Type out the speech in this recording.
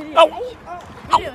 video. Oh. Video.